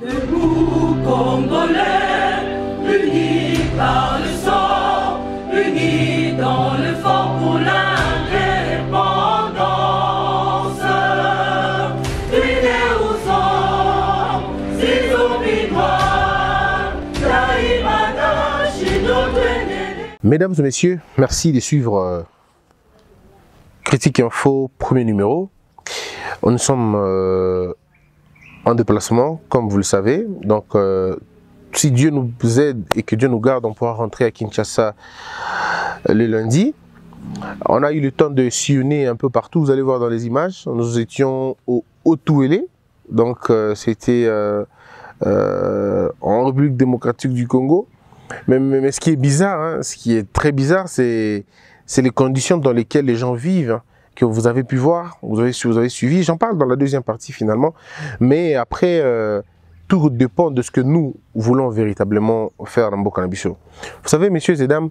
Congolais, par Mesdames et messieurs, merci de suivre euh, Critique Info, premier numéro. Nous sommes euh, en déplacement, comme vous le savez. Donc, euh, si Dieu nous aide et que Dieu nous garde, on pourra rentrer à Kinshasa euh, le lundi. On a eu le temps de sillonner un peu partout. Vous allez voir dans les images. Nous étions au Otouélé. Donc, euh, c'était en République démocratique du Congo. Mais, mais- ce qui est bizarre, hein, ce qui est très bizarre, c'est c'est les conditions dans lesquelles les gens vivent, hein, que vous avez pu voir, vous avez, vous avez suivi. J'en parle dans la deuxième partie finalement. Mais après, euh, tout dépend de ce que nous voulons véritablement faire dans Bokanabissou. Vous savez, messieurs et dames,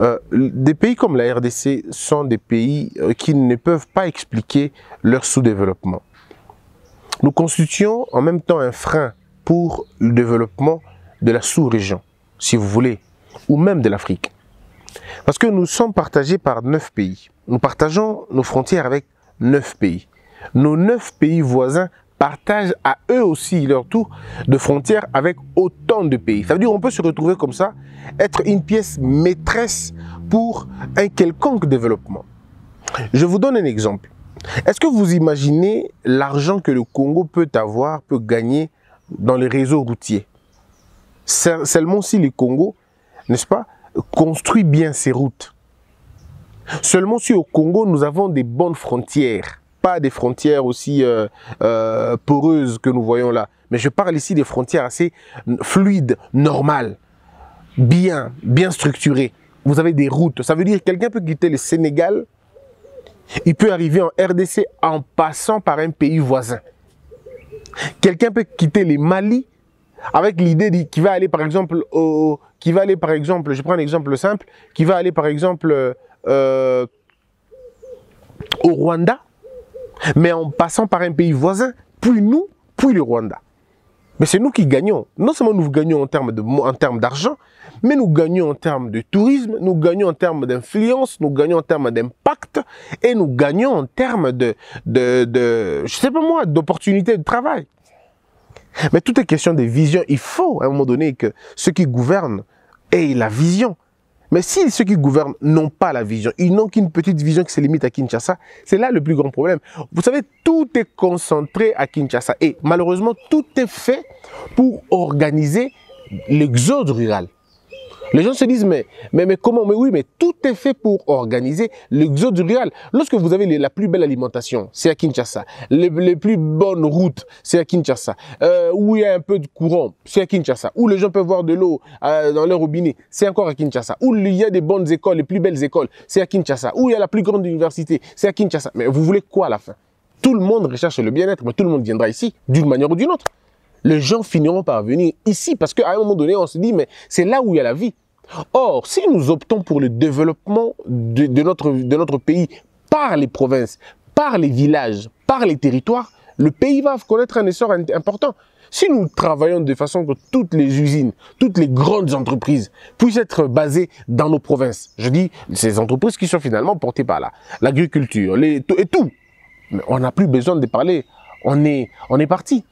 euh, des pays comme la RDC sont des pays euh, qui ne peuvent pas expliquer leur sous-développement. Nous constituons en même temps un frein pour le développement de la sous-région, si vous voulez, ou même de l'Afrique. Parce que nous sommes partagés par neuf pays. Nous partageons nos frontières avec neuf pays. Nos neuf pays voisins partagent à eux aussi leur tour de frontières avec autant de pays. Ça veut dire qu'on peut se retrouver comme ça, être une pièce maîtresse pour un quelconque développement. Je vous donne un exemple. Est-ce que vous imaginez l'argent que le Congo peut avoir, peut gagner dans les réseaux routiers? Se- Seulement si le Congo, n'est-ce pas, construit bien ses routes. Seulement si au Congo, nous avons des bonnes frontières, pas des frontières aussi euh, euh, poreuses que nous voyons là, mais je parle ici des frontières assez fluides, normales, bien, bien structurées. Vous avez des routes. Ça veut dire que quelqu'un peut quitter le Sénégal, il peut arriver en RDC en passant par un pays voisin. Quelqu'un peut quitter le Mali avec l'idée d'y- qui va aller par exemple au, qui va aller par exemple, je prends un exemple simple, qui va aller par exemple euh, au Rwanda, mais en passant par un pays voisin, puis nous, puis le Rwanda. Mais c'est nous qui gagnons. Non seulement nous gagnons en termes d'argent, mais nous gagnons en termes de tourisme, nous gagnons en termes d'influence, nous gagnons en termes d'impact, et nous gagnons en termes de, de, de sais pas moi, d'opportunités de travail. Mais tout est question de vision. Il faut à un moment donné que ceux qui gouvernent aient la vision. Mais si ceux qui gouvernent n'ont pas la vision, ils n'ont qu'une petite vision qui se limite à Kinshasa, c'est là le plus grand problème. Vous savez, tout est concentré à Kinshasa. Et malheureusement, tout est fait pour organiser l'exode rural. Les gens se disent, mais, mais, mais comment Mais oui, mais tout est fait pour organiser l'exode rural. Lorsque vous avez la plus belle alimentation, c'est à Kinshasa. Les, les plus bonnes routes, c'est à Kinshasa. Euh, où il y a un peu de courant, c'est à Kinshasa. Où les gens peuvent voir de l'eau euh, dans leur robinet, c'est encore à Kinshasa. Où il y a des bonnes écoles, les plus belles écoles, c'est à Kinshasa. Où il y a la plus grande université, c'est à Kinshasa. Mais vous voulez quoi à la fin? Tout le monde recherche le bien-être, mais tout le monde viendra ici, d'une manière ou d'une autre les gens finiront par venir ici parce qu'à un moment donné, on se dit, mais c'est là où il y a la vie. Or, si nous optons pour le développement de, notre, de notre pays par les provinces, par les villages, par les territoires, le pays va connaître un essor important. Si nous travaillons de façon que toutes les usines, toutes les grandes entreprises puissent être basées dans nos provinces, je dis ces entreprises qui sont finalement portées par là, l'agriculture, et tout, mais on n'a plus besoin de parler, on est, on est parti.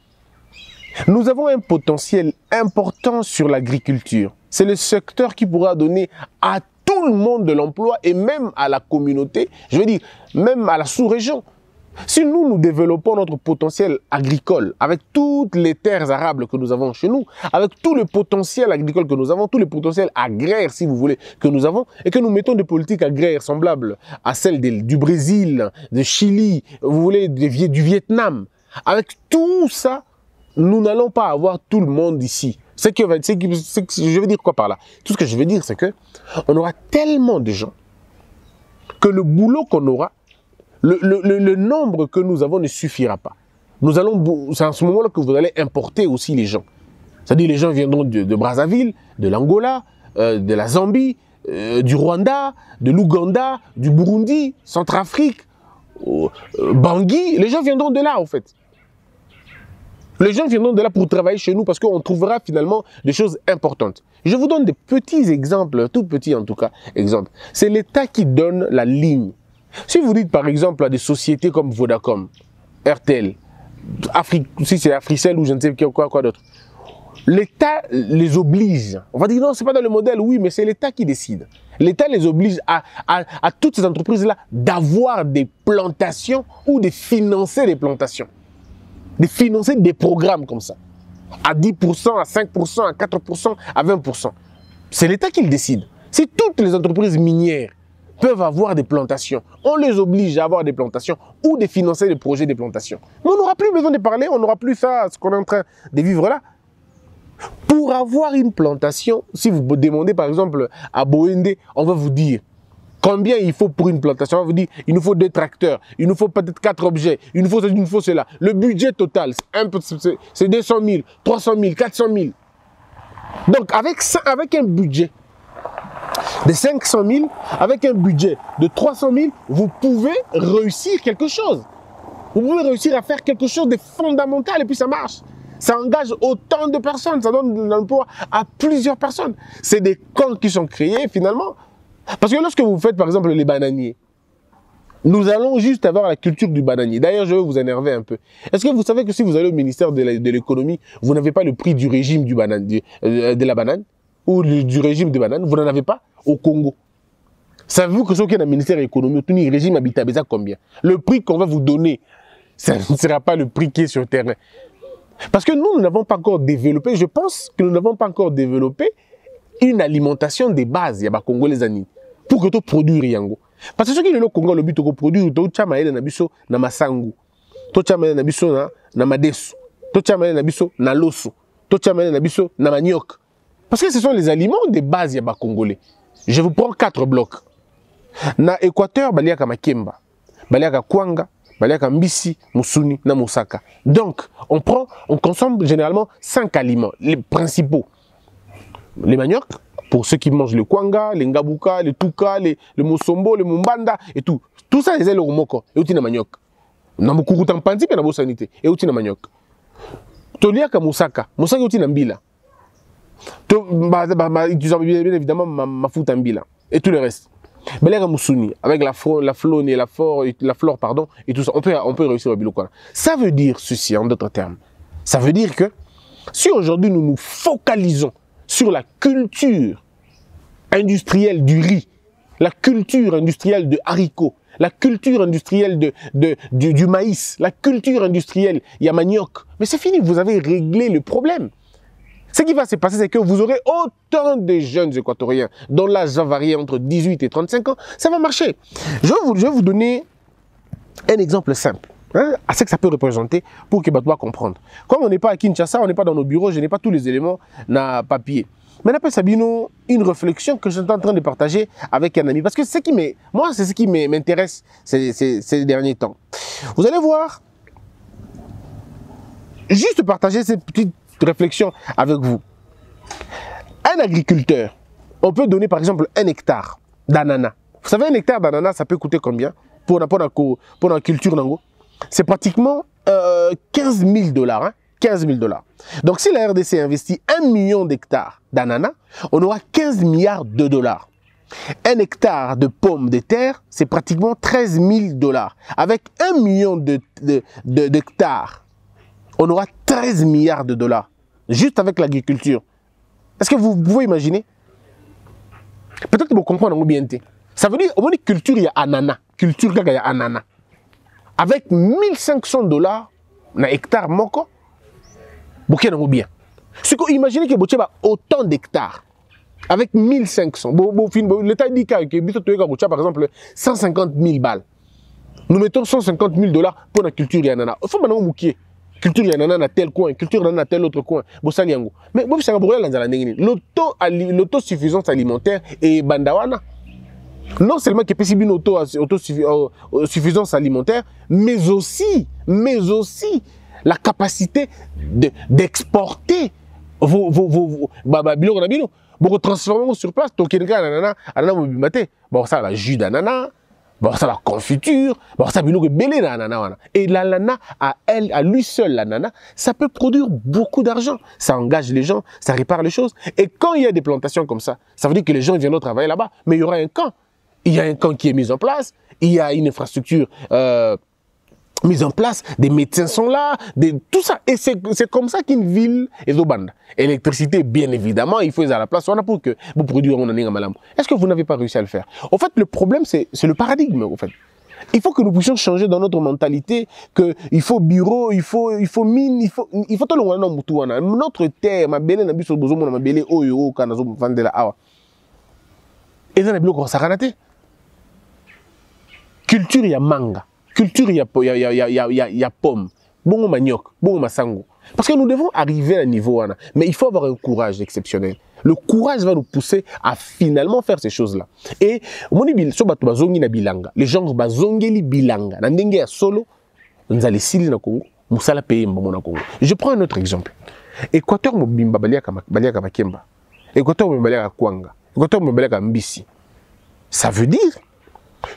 Nous avons un potentiel important sur l'agriculture. C'est le secteur qui pourra donner à tout le monde de l'emploi et même à la communauté, je veux dire, même à la sous-région. Si nous, nous développons notre potentiel agricole avec toutes les terres arables que nous avons chez nous, avec tout le potentiel agricole que nous avons, tout le potentiel agraire, si vous voulez, que nous avons, et que nous mettons des politiques agraires semblables à celles du Brésil, du Chili, vous voulez, du Vietnam, avec tout ça, nous n'allons pas avoir tout le monde ici. Que, je veux dire quoi par là? Tout ce que je veux dire, c'est que on aura tellement de gens que le boulot qu'on aura, le, nombre que nous avons ne suffira pas. Nous allons, c'est à ce moment-là que vous allez importer aussi les gens. C'est-à-dire les gens viendront de, de Brazzaville, de l'Angola, euh, de la Zambie, euh, du Rwanda, de l'Ouganda, du Burundi, Centrafrique, euh, euh, Bangui. Les gens viendront de là, en fait. Les gens viendront de là pour travailler chez nous parce qu'on trouvera finalement des choses importantes. Je vous donne des petits exemples, tout petits en tout cas, exemples. C'est l'État qui donne la ligne. Si vous dites par exemple à des sociétés comme Vodacom, RTL, si c'est Africell ou je ne sais quoi, quoi d'autre, l'État les oblige. On va dire non, c'est pas dans le modèle, oui, mais c'est l'État qui décide. L'État les oblige à toutes ces entreprises-là d'avoir des plantations ou de financer des plantations. De financer des programmes comme ça. À 10%, à 5%, à 4%, à 20%. C'est l'État qui le décide. Si toutes les entreprises minières peuvent avoir des plantations, on les oblige à avoir des plantations ou de financer des projets de plantations. Mais on n'aura plus besoin de parler, on n'aura plus ça, ce qu'on est en train de vivre là. Pour avoir une plantation, si vous demandez par exemple à Boende, on va vous dire combien il faut pour une plantation? On vous dire il nous faut deux tracteurs, il nous faut peut-être quatre objets, il nous faut il nous cela. Le budget total, c'est un peu- c'est- c'est 200 000, 300 000, 400 000. Donc avec, avec un budget de 500 000, avec un budget de 300 000, vous pouvez réussir quelque chose. Vous pouvez réussir à faire quelque chose de fondamental et puis ça marche. Ça engage autant de personnes, ça donne de l'emploi à plusieurs personnes. C'est des camps qui sont créés finalement. Parce que lorsque vous faites par exemple les bananiers, nous allons juste avoir la culture du bananier. D'ailleurs, je vais vous énerver un peu. Est-ce que vous savez que si vous allez au ministère de l'économie, vous n'avez pas le prix du régime du euh, de la banane? Ou du régime de banane Vous n'en avez pas au Congo. Savez-vous que ce qui est dans le ministère de l'économie, tout le régime habitat ça combien? Le prix qu'on va vous donner, ça ne sera pas le prix qui est sur le terrain. Parce que nous, nous n'avons pas encore développé, je pense que nous n'avons pas encore développé une alimentation de base, il y a Congolais amis, pour que tu produire yango. Parce que ce qui est le Congo, le but de produire, tu as maïle na biso na masangu, as maïle na biso na, na madesu, as maïle na biso na loso, as maïle na biso na manioc. Parce que ce sont les aliments de base, il y a Congolais. Je vous prends quatre blocs. Na Équateur, baliaka makemba, baliaka kwanga, baliaka mbisi, musuni, na moussaka. Donc, on prend, on consomme généralement cinq aliments, les principaux. Les manioc, pour ceux qui mangent le kwanga, les ngabuka, les tuka, les, le mosombo, le mumbanda et tout. Tout ça, c'est le moko. Et aussi na manioc. Na mukuru tampanzi, na bosanité. Et aussi na manioc. Toliaka moussaka. Moussaka aussi na mbila. To, bah, bah, bah, bien, évidemment ma, ma en. Et tout le reste. Belega Moussuni, avec la, la faune et la flore, la flore pardon, et tout ça, on peut, on peut réussir au Bilokwana. Ça veut dire ceci, en d'autres termes. Ça veut dire que si aujourd'hui nous nous focalisons sur la culture industrielle du riz, la culture industrielle de haricots, la culture industrielle de, du, maïs, la culture industrielle, il. Mais c'est fini, vous avez réglé le problème. Ce qui va se passer, c'est que vous aurez autant de jeunes équatoriens dont l'âge va varier entre 18 et 35 ans. Ça va marcher. Je vais vous donner un exemple simple. À ce que ça peut représenter pour que Batois comprendre. Comme on n'est pas à Kinshasa, on n'est pas dans nos bureaux, je n'ai pas tous les éléments na papier. Mais après Sabino, une réflexion que je suis en train de partager avec un ami. Parce que ce qui moi, c'est ce qui m'intéresse ces, ces- ces derniers temps. Vous allez voir, juste partager cette petite réflexion avec vous. Un agriculteur, on peut donner par exemple un hectare d'ananas. Vous savez, un hectare d'ananas, ça peut coûter combien pour pour pour la culture nango? C'est pratiquement euh, 15 000 dollars. hein, 15 000 dollars. Donc si la RDC investit 1 million d'hectares d'ananas, on aura 15 milliards de dollars. Un hectare de pommes de terre, c'est pratiquement 13 000 dollars. Avec 1 million de- de- d'hectares, on aura 13 milliards de dollars. Juste avec l'agriculture. Est-ce que vous pouvez imaginer? Peut-être que vous comprenez bien. Ça veut dire, au moins, culture, il y a ananas. Culture, il y a ananas. Avec 1500 dollars, na hectare moko, vous avez bien. Avez autant d'hectares. Avec 1500. Bon, bon, fin- bon, L'État dit que Toyota Boucha, par exemple, 150 000 balles. Nous mettons 150 000 dollars pour la culture yanana. Faut maintenant moukier. Culture yanana dans tel coin, culture yanana dans tel autre coin. Mais bon, c'est un problème dans la ndenge nini. L'autosuffisance alimentaire et bandawana. Non seulement que possible une auto, autosuffisance alimentaire, mais aussi, mais aussi la capacité de- d'exporter vos, vos, vos, vos bah, bah, bino. Beaucoup transformer sur place. Tokenga anana, anana mobimate. Bon, ça, la jus d'ananas, bakosala confiture bakosala biloko ebele na nana wana et la nana à elle à lui seul la nana ça peut produire beaucoup d'argent ça engage les gens ça répare les choses et quand il y a des plantations comme ça ça veut dire que les gens viendront travailler là-bas mais il y aura un camp il y a un camp qui est mis en place il y a une infrastructure euh, mise en place, des médecins sont là, tout ça. Et c'est comme ça qu'une ville est au bande. Électricité, bien évidemment, il faut à la place. On a pour que vous mon année malam. Est-ce que vous n'avez pas réussi à le faire? En fait, le problème, c'est le paradigme, en fait. Il faut que nous puissions changer dans notre mentalité que il faut bureau, il faut il faut mine, il faut il faut tout le monde. Notre terre, ma belle na bozo mona ma belle oyo kana zo vandela awa. Et dans les blocs ça kanate. Culture ya manga culture ya, ya, ya, ya, ya, ya, pomme, bongo manioc, bongo masango. Parce que nous devons arriver à un niveau, mais il faut avoir un courage exceptionnel. Le courage va nous pousser à finalement faire ces choses-là. Et les gens bazongeli bilanga na ndenge ya solo nzali sili na Congo, musala paye mbamo na Congo. Je prends un autre exemple. Équateur mobimba baliaka baliaka makemba. Équateur mobimba baliaka kwanga. Équateur mobimba baliaka mbisi. Ça veut dire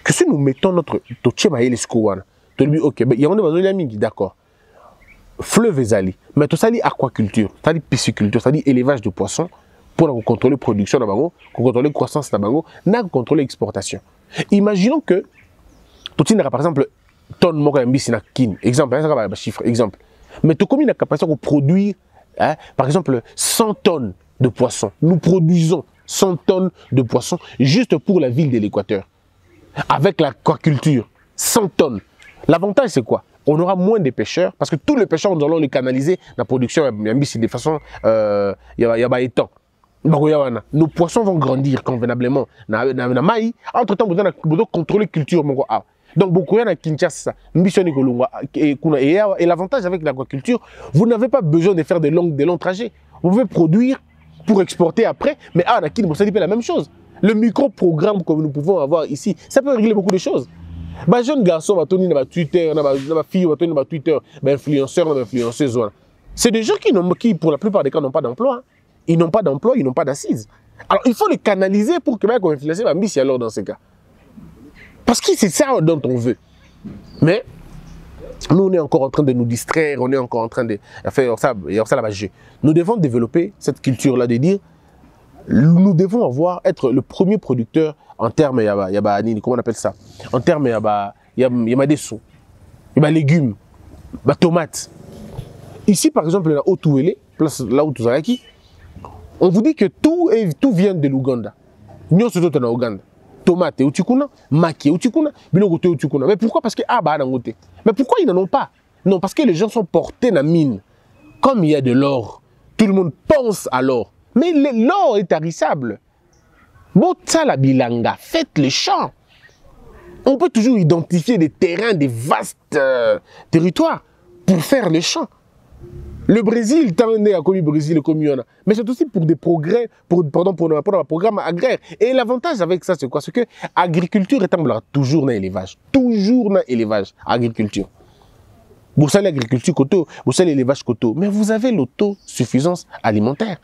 que si nous mettons notre toche mayele siko wana tolobi ok yango nde bazolia mingi d'accord. Fleuve ezali mais tosali aquaculture tosali pisciculture tosali élevage de poissons mpona kocontrôle production na bango kocontrôle croissance na na kocontrôle exportation. Imaginons que totindaka par exemple tonne moko ya mbisi na kini exemple ezaka bachiffre exemple. Mais tokomi na capacité ya koproduire hein, par exemple 100 tonnes de poissons nous produisons 100 tonnes de poissons juste pour la ville de l'équateur avec l'aquaculture, 100 tonnes. L'avantage, c'est quoi? On aura moins de pêcheurs, parce que tous les pêcheurs, nous allons les canaliser dans la production de façon euh, étang. Nos poissons vont grandir convenablement. Entre-temps, vous devez contrôler la culture. Donc, beaucoup de Kinshasa, et l'avantage avec l'aquaculture, vous n'avez pas besoin de faire de longs, trajets. Vous pouvez produire pour exporter après, mais à Anakin, vous savez la même chose. Le micro-programme que nous pouvons avoir ici, ça peut régler beaucoup de choses. Bah, jeune garçon, va tourner dans Twitter, dans ma fille, va tourner dans Twitter, bah, influenceur, influenceuse. C'est des gens qui, pour la plupart des cas, n'ont pas d'emploi. Ils n'ont pas d'emploi, ils n'ont pas d'assises. Alors, il faut les canaliser pour que ben, qu'on influencer ma mission alors dans ces cas. Parce que c'est ça dont on veut. Mais, nous, on est encore en train de nous distraire, on est encore en train de faire ça, ça là-bas. Nous devons développer cette culture-là de dire, nous devons avoir, être le premier producteur en termes, yaba, yaba, comment on appelle ça? En termes, yaba, yaba des sous, yaba légumes, yaba tomates. Ici, par exemple, là où est, place là où tout est, on vous dit que tout, est, tout vient de l'Ouganda. Nous sommes en Ouganda. Tomates, utikuna, maki, utikuna, biloko utikuna. Mais pourquoi? Parce que ah bah Mais pourquoi ils n'en ont pas? Non, parce que les gens sont portés dans la mine. Comme il y a de l'or, tout le monde pense à l'or. Mais l'or est tarissable. Botsala bilanga, faites les champs. On peut toujours identifier des terrains, des vastes euh, territoires pour faire les champs. Le Brésil, tant est à commis Brésil comme il Mais c'est aussi pour des progrès, pour, pardon, pour, pour un programme agraire. Et l'avantage avec ça, c'est quoi? C'est que l'agriculture est toujours dans l'élevage. Toujours dans l'élevage, agriculture. Vous savez l'agriculture coteau, vous savez l'élevage coteau. Mais vous avez l'autosuffisance alimentaire.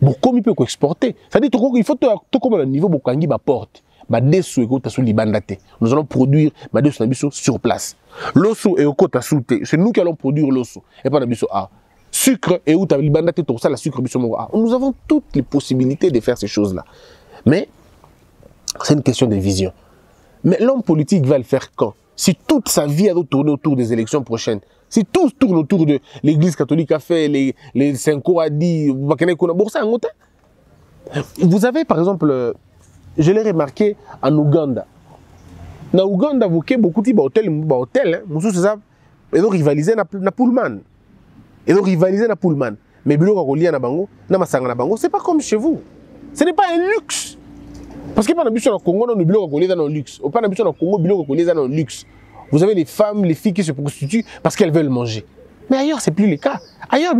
Bokomi mpe koexporte c'est-à-dire il faut tokóma na niveau bokangi baporte badesu ekota so libanda te nous allons produire badesu na biso sur place. Loso ekota su te c'est nous qui allons produire loso epa na biso a. Sucre euta libanda te tokosala sucre biso a. Nous avons toutes les possibilités de faire ces choses là mais c'est une question de vision. Mais l'homme politique va le faire quand? Si toute sa vie a tourné autour des élections prochaines si tout tourne autour de l'église catholique a fait, les, les Senko a dit, vous avez par exemple, je l'ai remarqué en Ouganda. Na Ouganda, vous avez beaucoup de hôtels, hôtel, hein, c'est ça, et donc rivaliser na, na Pullman. Et donc rivaliser na Pullman. Mais c'est pas comme chez vous. Ce n'est pas un luxe. Parce que pas biso na Congo, kolia dans le luxe. Pas biso na Congo, kolia dans le luxe. Vous avez les femmes, les filles qui se prostituent parce qu'elles veulent manger. Mais ailleurs, c'est plus le cas. Ailleurs,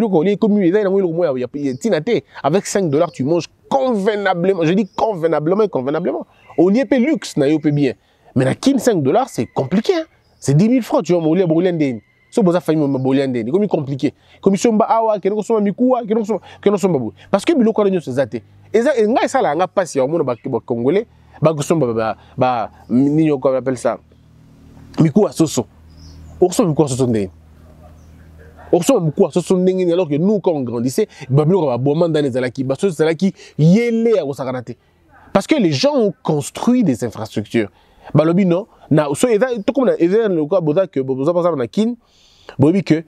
avec 5 dollars, tu manges convenablement. Je dis convenablement, convenablement. Au lieu de luxe, na bien. Mais la kin 5 dollars, c'est compliqué. Hein? C'est 10 000 francs, tu vas mourir à so boza famille mabolia ndeni ekomi compliqué komi somba awa kende kosomba mikuwa kende kosomba kende kosomba boye parce que biloko wana nyonso eza ngai esalaka nga mpasi ya komona bacongolais bakosomba ba nini oko appelle ça? Mikuwa soso. Okosomba mikuwa soso ndeni. Okosomba mikuwa soso ndenge nini alors que nous quand on grandissait babiloko baboma ndani ezalaki basoso ezalaki yele ya kosakana te. Parce que les gens ont construit des infrastructures. Balobi non na so eza tokoma na eza lokola boza ke boza exemple na kine boyebi ke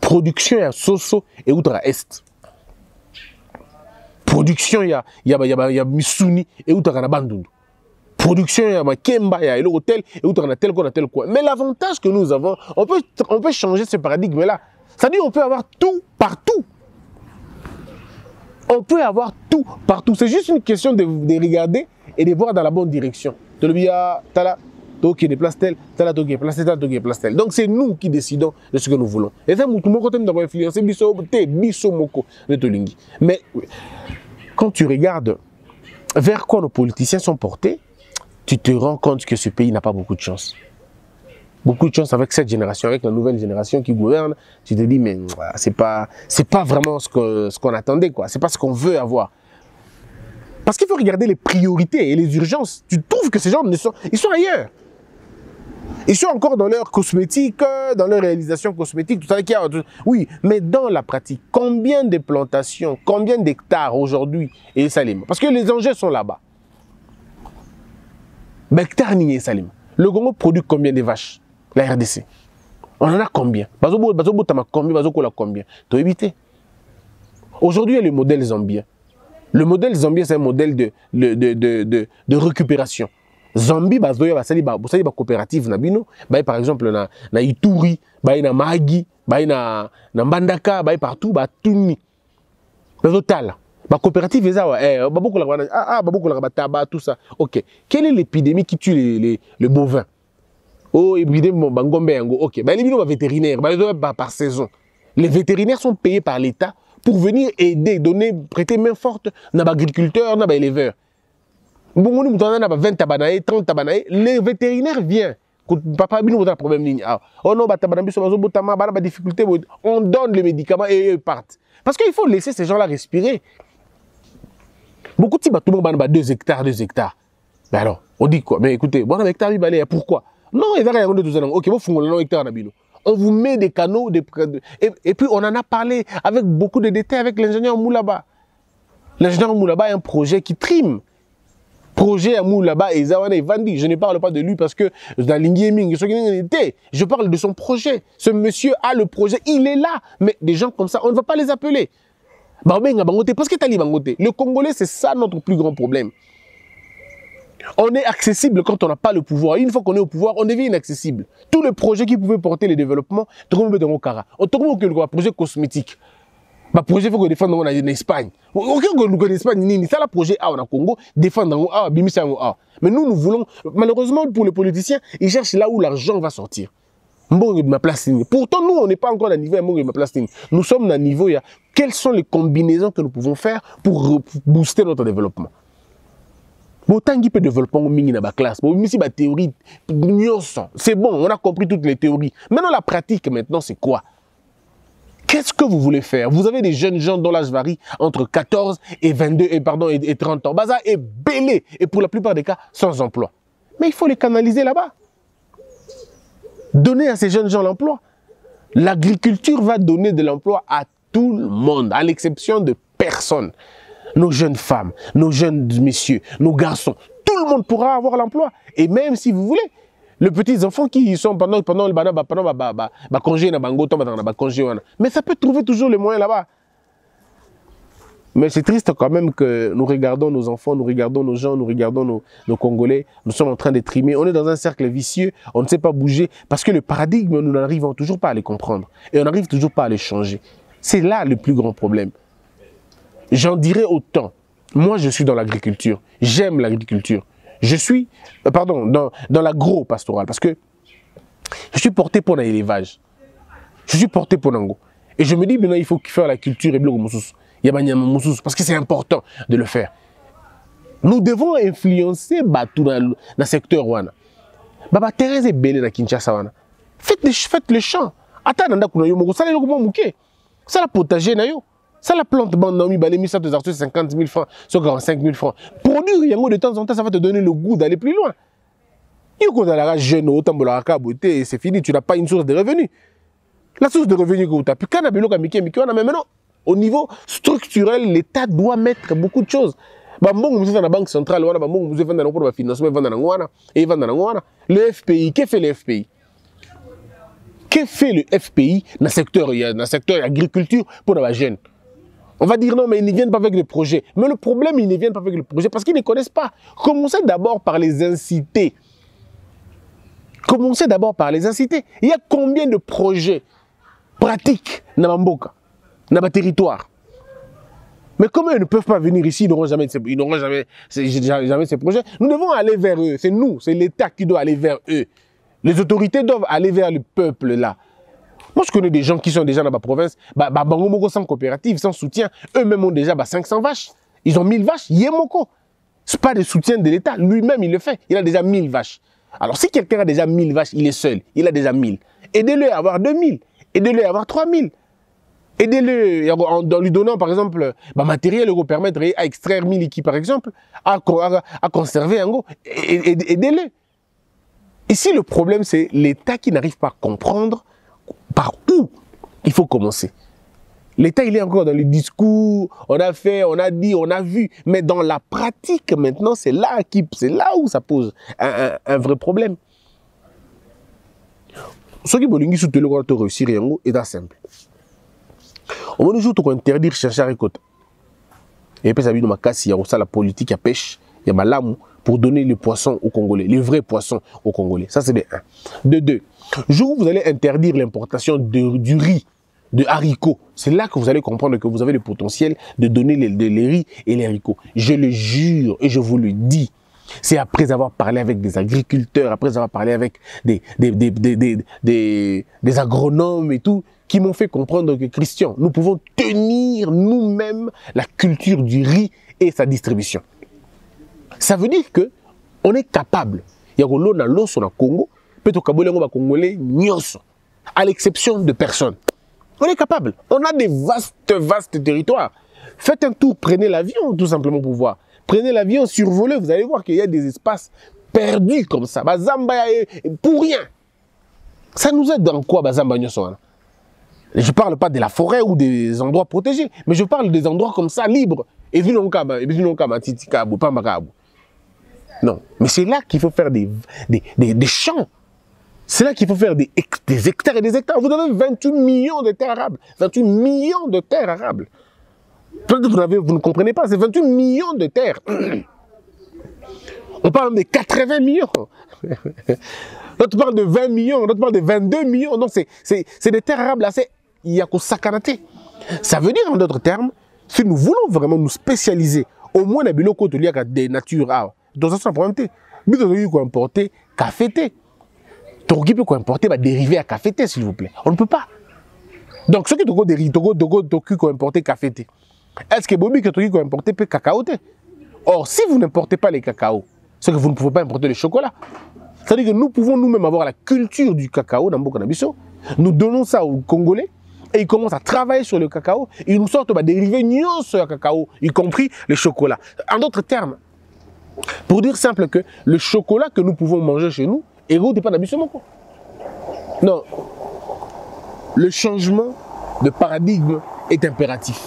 production ya soso eutaka est. Production ya, ya, ya, ya misuni eutaka na bandundu production ya makemba ya eloko tel eutaka na tel coin na tel coin. Mais l'avantage que nous avons on peut, on peut changer ce paradigme là c'est-à-dire on peut avoir tout partout. On peut avoir tout partout. C'est juste une question de, de regarder et de voir dans la bonne direction. Tolobi ya tala toki de place tel tala toki place tel tala toki place tel. Donc c'est nous qui décidons de ce que nous voulons. Et ça mutu moko te ndako influencer biso te biso moko tolingi mais quand tu regardes vers quoi nos politiciens sont portés tu te rends compte que ce pays n'a pas beaucoup de chance beaucoup de chance avec cette génération, avec la nouvelle génération qui gouverne, tu te dis, mais c'est pas, pas vraiment ce qu'on attendait, quoi. C'est pas ce qu'on veut avoir. Parce qu'il faut regarder les priorités et les urgences. Tu trouves que ces gens sont, ils sont ailleurs. Ils sont encore dans leur cosmétique, dans leur réalisation cosmétique, tout ça. Oui, mais dans la pratique, combien de plantations, combien d'hectares aujourd'hui et Salim Parce que les enjeux sont là-bas. Hectare ni Salim. Le Congo produit combien de vaches La RDC. On en a combien combien combien Tu éviter. Aujourd'hui, il y a le modèle zambien. Le modèle zambien, c'est un modèle de, de, de, de, de récupération. Zambie, bazoya basali ba bosali ba coopérative na bino, bay par exemple na na Ituri, bay na Magi, bay na na Mbandaka, bay partout ba tuni. Bazotala. Ba coopérative eza eh ba beaucoup la ah ah ba la bataba tout ça. OK. Quelle est l'épidémie qui tue les les, les bovins Oh, épidémie bangombe yango. OK. Ba les bino ba vétérinaire, ba par saison. Les vétérinaires sont payés par l'État pour venir aider, donner, prêter main forte dans l'agriculteur, dans l'éleveur. Bon, nous avons 20 tabanaïs, 30 tabanaïs, les vétérinaires viennent. Papa, nous avons un problème. Oh non, bah, difficulté. On donne les médicaments et ils partent. Parce qu'il faut laisser ces gens-là respirer. Beaucoup de le monde a 2 hectares, 2 hectares. Mais alors, on dit quoi? Mais écoutez, bon, hectare, pourquoi? Non, ils ont de tout Ok, vous un hectare, on vous met des canaux, des, et, et, puis on en a parlé avec beaucoup de détails avec l'ingénieur Moulaba. L'ingénieur Moulaba a un projet qui trime. Projet à Moulaba et Zawana et Vandi. Je ne parle pas de lui parce que dans je parle de son projet. Ce monsieur a le projet, il est là. Mais des gens comme ça, on ne va pas les appeler. Parce que le Congolais, c'est ça notre plus grand problème. On est accessible quand on n'a pas le pouvoir. Une fois qu'on est au pouvoir, on devient inaccessible. Tous les projets qui pouvaient porter le développement, on trouve que le projet cosmétique. Le projet faut que défendre en Espagne. Aucun en Espagne ça le projet A en Congo défendre en A en A. Mais nous nous voulons malheureusement pour les politiciens, ils cherchent là où l'argent va sortir. Ma place Pourtant nous on n'est pas encore à niveau de ma place Nous sommes à niveau quelles sont les combinaisons que nous pouvons faire pour booster notre développement? botangi mpe développement mingi na baclasse bomisi bathéorie nyonso c'est bon on a compris toutes les théories maintenant la pratique maintenant c'est quoi? Qu'est-ce que vous voulez faire? Vous avez des jeunes gens dont l'âge varie entre 14 et 22 et pardon et 30 ans. Baza est belé et pour la plupart des cas sans emploi. Mais il faut les canaliser là-bas. Donner à ces jeunes gens l'emploi. L'agriculture va donner de l'emploi à tout le monde, à l'exception de personne nos jeunes femmes, nos jeunes messieurs, nos garçons, tout le monde pourra avoir l'emploi. Et même si vous voulez, les petits enfants qui sont pendant pendant le pendant bah bah bah congé na congé mais ça peut trouver toujours les moyens là-bas. Mais c'est triste quand même que nous regardons nos enfants, nous regardons nos gens, nous regardons nos, Congolais, nous sommes en train d'être trimés. On est dans un cercle vicieux, on ne sait pas bouger parce que le paradigme, nous n'arrivons toujours pas à les comprendre et on n'arrive toujours pas à les changer. C'est là le plus grand problème. J'en dirais autant. Moi, je suis dans l'agriculture. J'aime l'agriculture. Je suis, euh, pardon, dans, dans l'agro-pastoral parce que je suis porté pour l'élevage. Je suis porté pour Nango. Et je me dis, maintenant, il faut faire la culture et a parce que c'est important de le faire. Nous devons influencer Batou dans le secteur Wana. Baba Thérèse est belle dans Kinshasa. Faites, faites le champ. ata na ndako na yo moko sala eloko mwa moke sala potager na yo sala plante bande na ezala so 50 000 francs so 45 000 francs produire yango de temps en temps ça va te donner le goût d'aller plus loin yo kozalaka jeune otambolaka kaka boye te c'est fini tu n'as pas une source de revenu la source de revenu kouta puis kana biloko ya mike mike wana mais maintenant au niveau structurel l'état doit mettre beaucoup de choses bambongo mosusu na banque centrale wana wana le fpi que fait le fpi que fait le fpi na secteur secteur agriculture mpona bajeunes on va dire non, mais ils ne viennent pas avec le projet. Mais le problème, ils ne viennent pas avec le projet parce qu'ils ne connaissent pas. Commencez d'abord par les inciter. Commencez d'abord par les inciter. Il y a combien de projets pratiques dans Mamboka, dans ma territoire Mais comme ils ne peuvent pas venir ici, ils n'auront jamais, ces projets. Nous devons aller vers eux. C'est nous, c'est l'État qui doit aller vers eux. Les autorités doivent aller vers le peuple là. Moi, je connais des gens qui sont déjà dans ma province, bah, bah, sans coopérative, sans soutien. Eux-mêmes ont déjà bah, 500 vaches. Ils ont 1000 vaches. Yemoko. Ce n'est pas de soutien de l'État. Lui-même, il le fait. Il a déjà 1000 vaches. Alors, si quelqu'un a déjà 1000 vaches, il est seul. Il a déjà 1000. Aidez-le à avoir 2000. Aidez-le à avoir 3000. Aidez-le en, lui donnant, par exemple, bah, matériel qui permettre à extraire miliki, par exemple, à, à, à conserver un go. Aidez-le. Ici, le problème, c'est l'État qui n'arrive pas à comprendre par où il faut commencer? L'État, il est encore dans le discours, on a fait, on a dit, on a vu, mais dans la pratique, maintenant, c'est là, c'est là où ça pose un, un, vrai problème. Ce qui to réussir yango est simple. Moins jour to interdire chercher à récolter. Et puis ça veut dire makasi ya ça la politique ya pêche, ya malamu pour donner les poissons aux Congolais, les vrais poissons aux Congolais. Ça c'est de 1. De 2. Jour où vous allez interdire l'importation du riz, de haricots, c'est là que vous allez comprendre que vous avez le potentiel de donner les, les, riz et les haricots. Je le jure et je vous le dis. C'est après avoir parlé avec des agriculteurs, après avoir parlé avec des, des, des, des, des agronomes et tout, qui m'ont fait comprendre que, Christian, nous pouvons tenir nous-mêmes la culture du riz et sa distribution. Ça veut dire que on est capable. Il y a l'eau dans l'eau sur le Congo, Congolais, à l'exception de personnes. On est capable. On a des vastes, vastes territoires. Faites un tour, prenez l'avion tout simplement pour voir. Prenez l'avion, survolez, vous allez voir qu'il y a des espaces perdus comme ça. Bazamba, pour rien. Ça nous aide dans quoi, Bazamba Je ne parle pas de la forêt ou des endroits protégés, mais je parle des endroits comme ça, libres. Non, mais c'est là qu'il faut faire des, des, des, des champs. C'est là qu'il faut faire des, des, hectares et des hectares. Vous avez 28 millions de terres arables. 28 millions de terres arables. Peut-être vous, avez, vous ne comprenez pas, c'est 28 millions de terres. On parle de 80 millions. D'autres parlent de 20 millions, d'autres parlent de 22 millions. Non, c'est des terres arables assez yakosakanate. Ça veut dire, en d'autres termes, si nous voulons vraiment nous spécialiser, au moins dans les des natures ah, dans un te biso tokoki koimporte café te tokoki mpe koimporte badérivé ya café te s'il vous plaît. On ne peut pas. Donc soki tokoki koimporte café te est ce que bobi ke tokoki koimporte mpe cacao te or si vous n'importez pas les cacao c'est que vous ne pouvez pas importer le chocolat. C'est-à-dire que nous pouvons nous-mêmes avoir la culture du cacao dans mboka na biso nous donnons ça aux Congolais et ils commencent à travailler sur le cacao, ils nous sortent bah, dérivés sur le cacao, y compris le chocolat. En d'autres termes, pour dire simple que le chocolat que nous pouvons manger chez nous, est pas d'habitude. Non. Le changement de paradigme est impératif.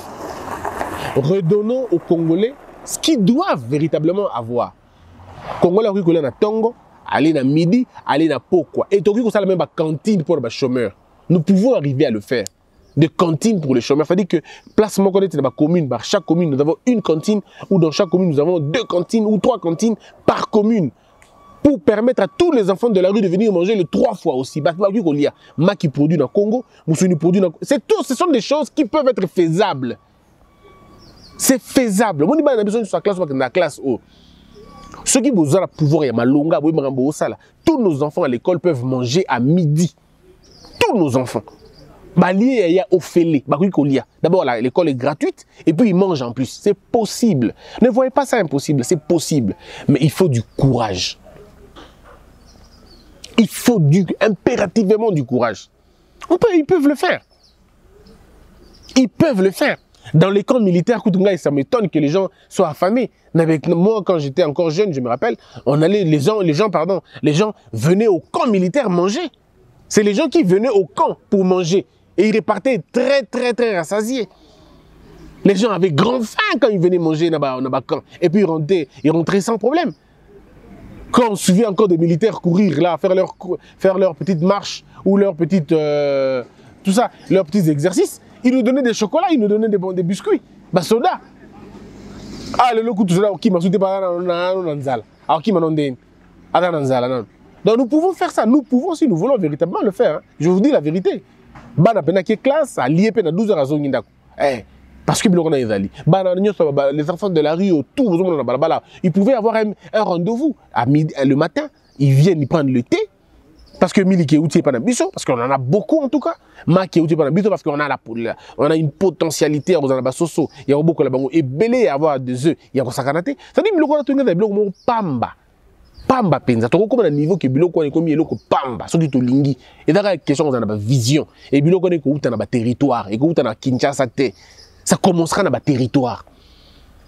Redonnons aux Congolais ce qu'ils doivent véritablement avoir. Congolais, ils ont Tongo, aller dans Midi, aller dans Pokwa. Et ils ont même cantine pour les chômeurs. Nous pouvons arriver à le faire de cantines pour les chômeurs. C'est-à-dire que place Mokonet, dans ma commune, dans chaque commune, nous avons une cantine, ou dans chaque commune, nous avons deux cantines ou trois cantines par commune. Pour permettre à tous les enfants de la rue de venir manger le trois fois aussi. Ma qui produit le ce sont des choses qui peuvent être faisables. C'est faisable. Moi, je besoin de sa classe, la classe. Ceux qui ont de pouvoir, il y a malonga, tous nos enfants à l'école peuvent manger à midi. Tous nos enfants d'abord l'école est gratuite et puis ils mangent en plus c'est possible ne voyez pas ça impossible c'est possible mais il faut du courage il faut du impérativement du courage On peut, ils peuvent le faire. Ils peuvent le faire. Dans les camps militaires, ça m'étonne que les gens soient affamés. Avec moi, quand j'étais encore jeune, je me rappelle, on allait, les gens, les gens, pardon, les gens venaient au camp militaire manger. C'est les gens qui venaient au camp pour manger. Et ils repartaient très, très, très rassasiés. Les gens avaient grand faim quand ils venaient manger dans le camp. Et puis ils rentraient, ils rentraient sans problème. Quand on souvient encore des militaires courir là, faire leur, faire leur petite marche ou leur petite. euh, tout ça, leurs petits exercices, ils nous donnaient des chocolats, ils nous donnaient des, bons- des biscuits. Bah, soda. Ah, le loco, tout ok, ma pas dans ma non. Donc nous pouvons faire ça. Nous pouvons, si nous voulons véritablement le faire. hein. Je vous dis la vérité. Bana pena qui classe, à lié pena 12 heures à zone ndako. Eh, parce que biloko na ezali. Les enfants de la rue autour, na ils pouvaient avoir un, un rendez-vous à midi, le matin. Ils viennent, ils prennent le thé. Parce que Mili Kéouti est pas parce qu'on en a beaucoup en tout cas. Ma Kéouti est pas parce qu'on a, la, on a une potentialité à la basoso. Il y a beaucoup là et belé avoir des œufs. Il y a quoi ça canate. Ça dit, biloko na tunga da biloko mo pamba. Pamba mpenza. Tokokóma na niveau ke biloko wana ekomi eloko pamba soki tolingi. Ezaka question kozala na bavision e biloko wana ekouta na baterritoire ekouta na kinshasa te. Ça commencera na baterritoire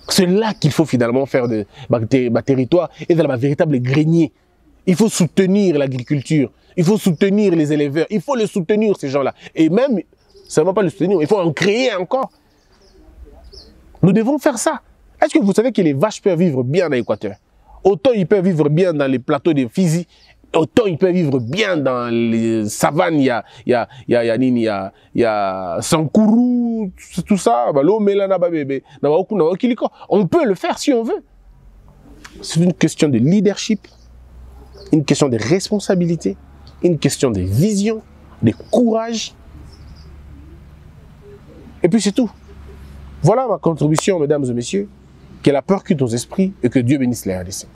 c'est là qu'il faut finalement faire de baterritoire ezala bavéritable grenier il faut soutenir l'agriculture. Il faut soutenir les éleveurs. Il faut les soutenir ces gens là et même seulement pas les soutenir il faut en créer encore. Nous devons faire ça. Est-ce que vous savez que les vaches peuvent vivre bien dans l'Équateur Autant ils peuvent vivre bien dans les plateaux de Fizi, autant ils peuvent vivre bien dans les savanes. Il y a, il y a, il y a, il y a, il y a, tout ça. bah. On peut le faire si on veut. C'est une question de leadership, une question de responsabilité, une question de vision, de courage. Et puis c'est tout. Voilà ma contribution, mesdames et messieurs. Que la peur quitte nos esprits et que Dieu bénisse les RDC.